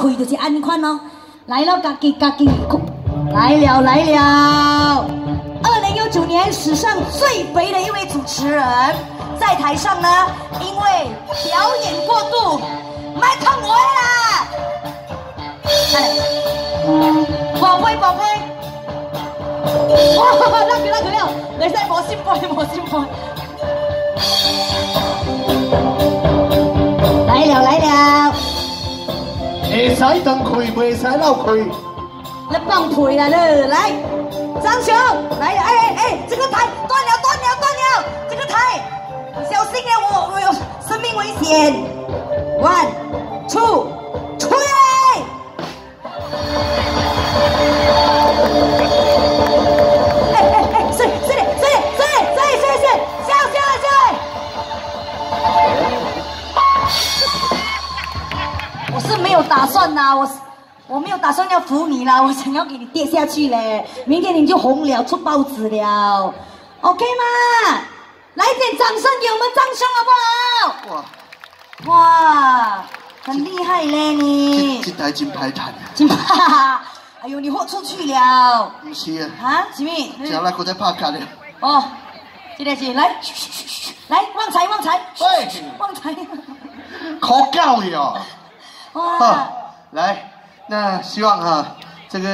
开就是安款哦。来了，嘎叽嘎叽，来了来了。二零一九年史上最肥的一位主持人，在台上呢，因为表演过度，麦痛我啦。来，宝贝宝贝，哇，那个那个了，你使无心杯无心杯。袂使当开，袂使漏开。来放屁啦了，来，张雄，来，哎哎哎，这个台断了断了断了，这个台，小心点，我我有生命危险。One, two, 是没有打算呐，我我没有打算要扶你啦，我想要给你跌下去嘞，明天你就红了，出报纸了，OK 吗？来点掌声给我们张兄好不好？哇，哇，很厉害嘞你这，台真歹赚啊！金牌，哎呦你豁出去了不是啊，啊，什么？食来搁再拍卡咧。哦，这个是来，来旺财旺财，喂，旺财，可教你哦。好，。来，那希望哈，这个。